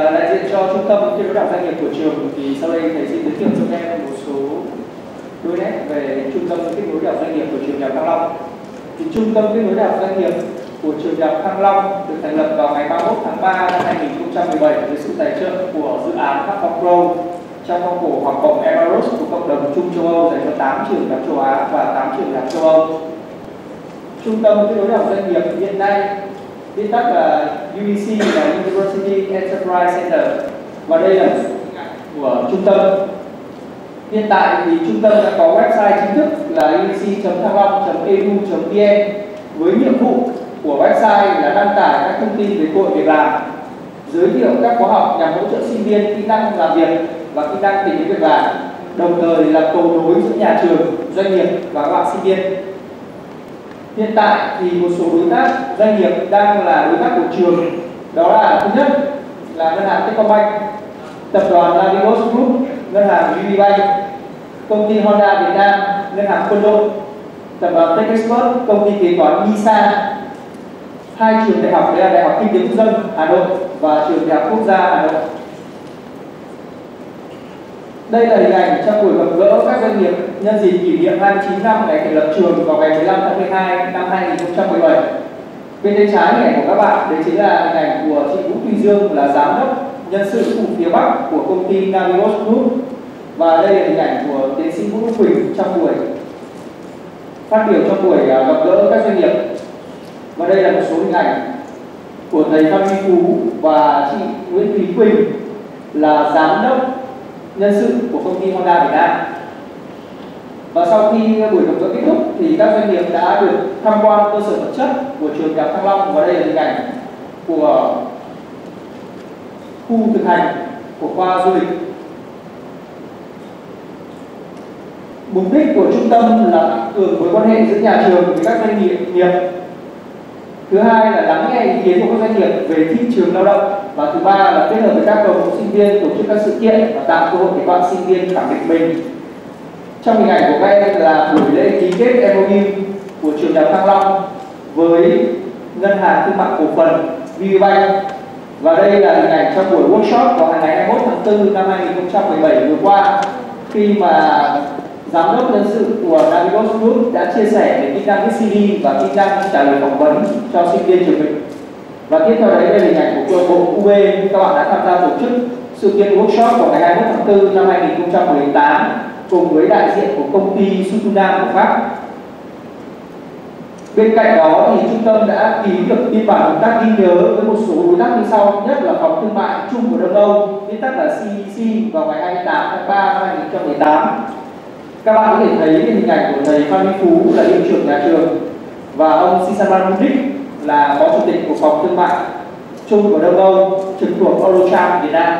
Vâng, đại diện cho trung tâm kết nối doanh nghiệp của trường thì sau đây thầy xin giới thiệu cho các em một số đôi nét về trung tâm kết nối đảo doanh nghiệp của trường đại học Thăng Long. Thì trung tâm kết nối đảo doanh nghiệp của trường đại học Thăng Long được thành lập vào ngày 31 tháng 3 năm 2017 với sự tài trợ của dự án Phát Phong Pro trong khuôn khổ hoạt động Emerus của cộng đồng Trung châu Âu dành cho 8 trường đại học châu Á và 8 trường đại học châu Âu. Trung tâm kết nối đảo doanh nghiệp hiện nay, viết tắt là UEC là University Enterprise Center. Và đây là của trung tâm. Hiện tại thì trung tâm đã có website chính thức là uec.thanglong.edu.vn với nhiệm vụ của website là đăng tải các thông tin về cơ hội việc làm, giới thiệu các khóa học nhằm hỗ trợ sinh viên kỹ năng làm việc và kỹ năng tìm kiếm việc làm, đồng thời là cầu nối giữa nhà trường, doanh nghiệp và các bạn sinh viên hiện tại thì một số đối tác, doanh nghiệp đang là đối tác của trường, đó là thứ nhất là ngân hàng Techcombank, tập đoàn Lavigos Group, ngân hàng UniBank, công ty Honda Việt Nam, ngân hàng Quân đội, tập đoàn TechExpert công ty kế toán Misa. Hai trường đại học đây là đại học kinh tế quốc dân Hà Nội và trường đại học quốc gia Hà Nội đây là hình ảnh trong buổi gặp gỡ các doanh nghiệp nhân dịp kỷ niệm 29 năm ngày thành lập trường vào ngày 15 tháng 12 năm 2017. Bên tay trái hình ảnh của các bạn, đấy chính là hình ảnh của chị Vũ Thùy Dương là giám đốc nhân sự khu phía Bắc của công ty Navios Group. Và đây là hình ảnh của tiến sĩ Vũ Quỳnh trong buổi phát biểu trong buổi à, gặp gỡ các doanh nghiệp. Và đây là một số hình ảnh của thầy Phan Huy Phú và chị Nguyễn Thúy Quỳnh là giám đốc nhân sự của công ty Honda Việt Nam. Và sau khi buổi gặp gỡ kết thúc thì các doanh nghiệp đã được tham quan cơ sở vật chất của trường Đại học Thăng Long và đây là hình ảnh của khu thực hành của khoa du lịch. Mục đích của trung tâm là tăng cường mối quan hệ giữa nhà trường với các doanh nghiệp nghiệp thứ hai là lắng nghe ý kiến của các doanh nghiệp về thị trường lao động và thứ ba là kết hợp với các cầu sinh viên tổ chức các sự kiện và tạo cơ hội để các bạn sinh viên khẳng định mình. Trong hình ảnh của các em là buổi lễ ký kết MOU của trường đại học Thăng Long với ngân hàng thương mại cổ phần VBank và đây là hình ảnh trong buổi workshop vào ngày 21 tháng 4 năm 2017 vừa qua. Khi mà giám đốc nhân sự của Navigos Group đã chia sẻ về kỹ năng viết CD và kỹ năng trả lời phỏng vấn cho sinh viên trường mình. Và tiếp theo đấy là hình ảnh của câu lạc bộ UB các bạn đã tham gia tổ chức sự kiện workshop vào ngày 21 tháng 4 năm 2018 cùng với đại diện của công ty Sutuna của Pháp. Bên cạnh đó thì trung tâm đã ký được biên bản hợp tác ghi nhớ với một số đối tác như sau, nhất là phòng thương mại chung của Đông Âu, viết tắt là CEC vào ngày 28 tháng 3 năm 2018 các bạn có thể thấy hình ảnh của thầy Phan Minh Phú là hiệu trưởng nhà trường. Và ông Sisaman Mundik là phó chủ tịch của phòng thương mại chung của Đông Âu, trực thuộc Eurocharm Việt Nam.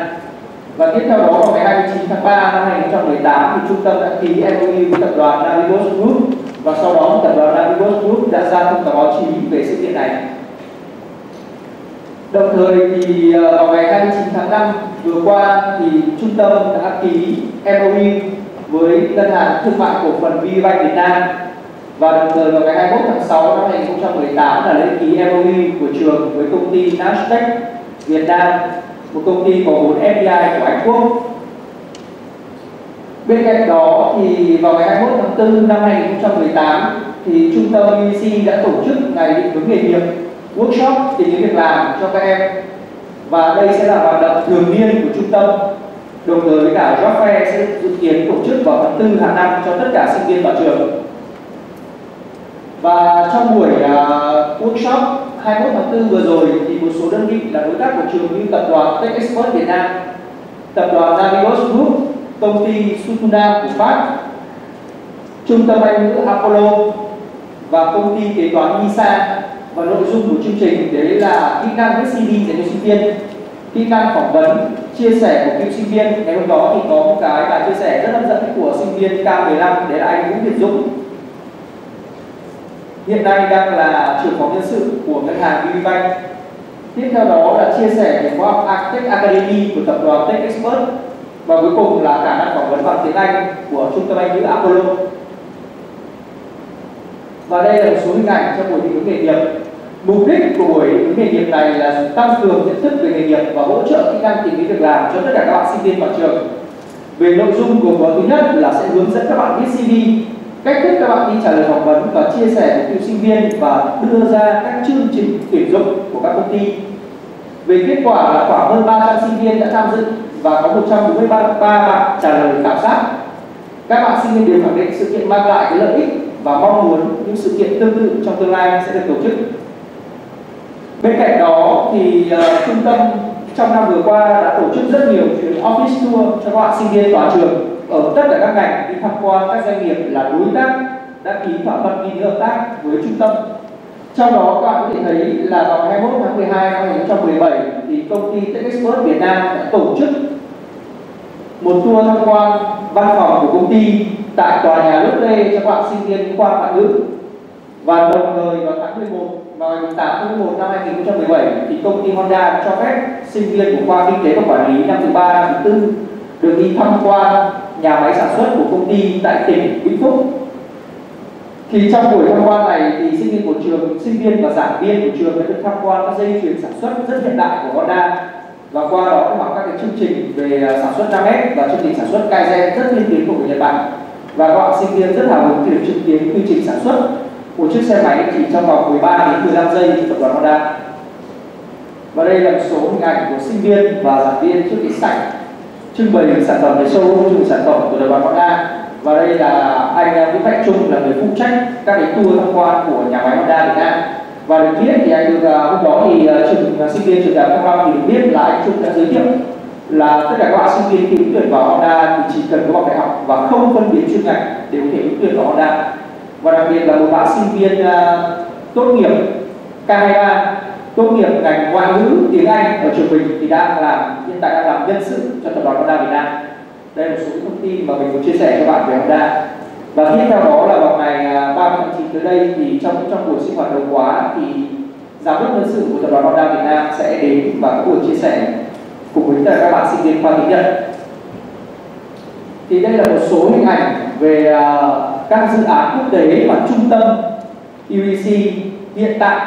Và tiếp theo đó vào ngày 29 tháng 3 năm 2018 thì trung tâm đã ký MOU với tập đoàn Navigos Group. Và sau đó tập đoàn Navigos Group đã ra thông cáo báo chí về sự kiện này. Đồng thời thì ờ, vào ngày 29 tháng 5 vừa qua thì trung tâm đã ký MOU với ngân hàng thương mại cổ phần VBank Việt Nam. Và đồng thời vào ngày 21 tháng 6 năm 2018 là lễ ký MOU của trường với công ty Nasdaq Việt Nam, một công ty có vốn FDI của Anh Quốc. Bên cạnh đó thì vào ngày 21 tháng 4 năm 2018 thì trung tâm UEC đã tổ chức ngày định hướng nghề nghiệp workshop tìm kiếm việc làm cho các em. Và đây sẽ là hoạt động thường niên của trung tâm đồng thời với cả job fair sẽ dự kiến tổ chức vào tháng tư hàng năm cho tất cả sinh viên vào trường. Và trong buổi uh, workshop 21 tháng 4 vừa rồi thì một số đơn vị là đối tác của trường như tập đoàn Tech Expert Việt Nam, tập đoàn Navigos Group, công ty Sutuna của Pháp, trung tâm Anh ngữ Apollo và công ty kế toán Misa và nội dung của chương trình đấy là kỹ năng viết CV dành cho sinh viên kỹ năng phỏng vấn chia sẻ của cựu sinh viên. Ngày hôm đó thì có một cái bài chia sẻ rất hấp dẫn của sinh viên K15 đấy là anh Vũ Việt Dũng. Hiện nay đang là trưởng phòng nhân sự của ngân hàng VPBank tiếp theo đó là chia sẻ về khóa học Architect Academy của tập đoàn Tech Expert. Và cuối cùng là khả năng phỏng vấn bằng tiếng Anh của trung tâm Anh ngữ Apollo. Và đây là một số hình ảnh trong buổi thi hướng nghề nghiệp. Mục đích của buổi nghề nghiệp này là tăng cường nhận thức về nghề nghiệp và hỗ trợ kỹ năng tìm kiếm việc làm cho tất cả các bạn sinh viên vào trường. Về nội dung gồm có thứ nhất là sẽ hướng dẫn các bạn viết CV, cách thức các bạn đi trả lời phỏng vấn và chia sẻ với cựu sinh viên và đưa ra các chương trình tuyển dụng của các công ty. Về kết quả là khoảng hơn 300 sinh viên đã tham dự và có 143 bạn trả lời khảo sát. Các bạn sinh viên đều khẳng định sự kiện mang lại cái lợi ích và mong muốn những sự kiện tương tự trong tương lai sẽ được tổ chức. Bên cạnh đó thì uh, trung tâm trong năm vừa qua đã tổ chức rất nhiều chuyến office tour cho các bạn sinh viên toàn trường ở tất cả các ngành đi tham quan các doanh nghiệp là đối tác đã ký thỏa thuận ghi hợp tác với trung tâm. Trong đó các bạn có thể thấy là vào 21 tháng 12 năm 2017 thì công ty TechExpert Việt Nam đã tổ chức một tour tham quan văn phòng của công ty tại tòa nhà Lotte cho các bạn sinh viên khoa ngoại ngữ và đồng thời vào tháng 11 vào ngày 8 tháng 1 năm 2017 thì công ty Honda cho phép sinh viên của khoa kinh tế và quản lý năm thứ ba, năm thứ tư được đi tham quan nhà máy sản xuất của công ty tại tỉnh Vĩnh Phúc. Thì trong buổi tham quan này thì sinh viên của trường, sinh viên và giảng viên của trường đã được tham quan các dây chuyền sản xuất rất hiện đại của Honda. Và qua đó học các cái chương trình về à, sản xuất 5S và chương trình sản xuất Kaizen rất tiên tiến của người Nhật Bản. Và các bạn sinh viên rất hào hứng khi được chứng kiến quy trình sản xuất một chiếc xe máy chỉ trong vòng 13 đến 15 giây của tập đoàn Honda. Và đây là một số hình ảnh của sinh viên và giảng viên trước cái sảnh. Trưng bày sản phẩm về showroom, trưng bày sản phẩm của tập đoàn Honda. Và đây là anh Nguyễn Mạnh Trung là người phụ trách các cái tour tham quan của nhà máy Honda Việt Nam. Và được biết thì anh được à, hôm đó thì à, trường sinh viên trường đại học Thăng Long thì được biết là anh Trung đã giới thiệu là tất cả các bạn sinh viên khi ứng tuyển vào Honda thì chỉ cần có bằng đại học và không phân biệt chuyên ngành để có thể ứng tuyển vào Honda và đặc biệt là một bạn sinh viên uh, tốt nghiệp K23 tốt nghiệp ngành ngoại ngữ tiếng Anh ở trường mình thì đang làm hiện tại đang làm nhân sự cho tập đoàn Honda Việt Nam. Đây là một số thông tin mà mình muốn chia sẻ cho bạn về Honda. Và tiếp theo đó là vào ngày à, 30 tháng 9 tới đây thì trong trong buổi sinh hoạt đầu khóa thì giám đốc nhân sự của tập đoàn Honda Việt Nam sẽ đến và có buổi chia sẻ cùng với tất cả các bạn sinh viên khoa tiếng Nhật. Thì đây là một số hình ảnh về uh, các dự án quốc tế và trung tâm UEC hiện tại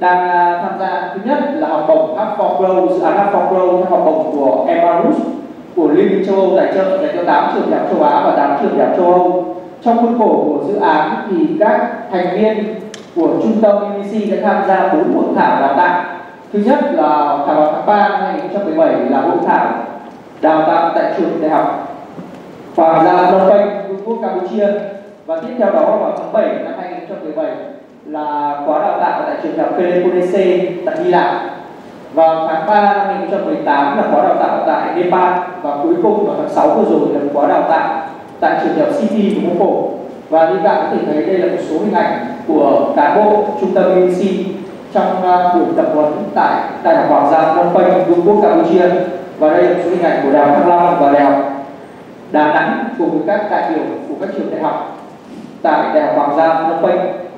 đang à, tham gia. Thứ nhất là học bổng Hub for Grow dự án Hub for Grow học bổng của Embarus của Liên minh châu Âu tài trợ dành cho 8 trường đại học châu Á và 8 trường đại học châu Âu. Trong khuôn khổ của dự án thì các thành viên của trung tâm UEC đã tham gia bốn hội thảo đào tạo. Thứ nhất là thảo vào tháng 3 năm 2017 là hội thảo đào tạo tại trường đại học Hoàng gia Phnom Penh, Vương quốc Campuchia và tiếp theo đó vào tháng 7 năm 2017 là khóa đào tạo tại trường đại học Peloponnese tại Hy Lạp. Vào tháng 3 năm 2018 là khóa đào tạo tại Nepal và cuối cùng vào tháng 6 vừa rồi là khóa đào tạo tại trường đại học City của Mông Cổ. Và như bạn có thể thấy đây là một số hình ảnh của cán bộ trung tâm UNC trong à, buổi tập huấn tại đại học Hoàng gia Phnom Penh, Vương quốc Campuchia. Và đây là một số hình ảnh của đại học Thăng Long và đại học Đà Nẵng cùng với các đại biểu của các trường đại học tại đại học Hoàng gia Phnom Penh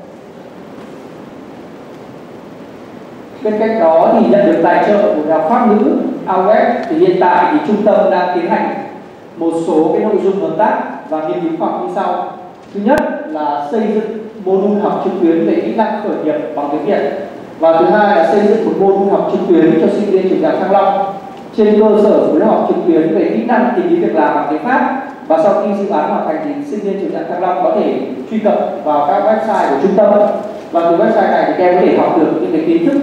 bên cạnh đó thì nhận được tài trợ của đại học pháp ngữ AUS thì hiện tại thì trung tâm đang tiến hành một số cái nội dung hợp tác và nghiên cứu khoa học như sau. Thứ nhất là xây dựng môn môn học trực tuyến về kỹ năng khởi nghiệp bằng tiếng việt và thứ hai là xây dựng một môn môn học trực tuyến cho sinh viên trường đại học thăng long. Trên cơ sở của học trực tuyến về kỹ năng tìm kiếm việc làm bằng tiếng pháp và sau khi dự án hoàn thành thì sinh viên trường đại học thăng long có thể truy cập vào các website của trung tâm và từ website này thì các em có thể học được những cái kiến thức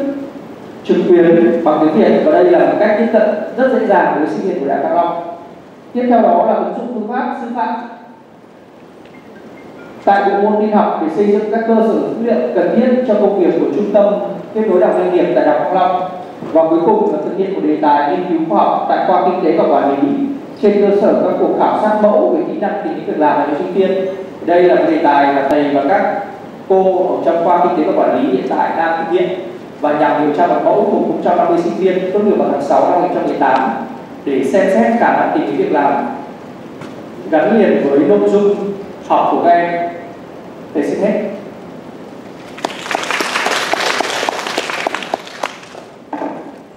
trực tuyến bằng tiếng Việt. Và đây là một cách tiếp cận rất dễ dàng với sinh viên của Đại học Thăng Long. Tiếp theo đó là ứng dụng phương pháp sư phạm. Tại bộ môn tin học để xây dựng các cơ sở dữ liệu cần thiết cho công việc của trung tâm kết nối đào doanh nghiệp tại Đại học Thăng Long. Và cuối cùng là thực hiện một đề tài nghiên cứu khoa học tại khoa kinh tế và quản lý trên cơ sở các cuộc khảo sát mẫu về kỹ năng tìm kiếm việc làm cho sinh viên, đây là một đề tài mà thầy và các cô ở trong khoa kinh tế và quản lý hiện tại đang thực hiện và nhằm điều tra bằng mẫu của 150 sinh viên tốt nghiệp vào tháng 6 năm 2018 để xem xét khả năng tìm kiếm việc làm gắn liền với nội dung học của các em. Thầy xin hết.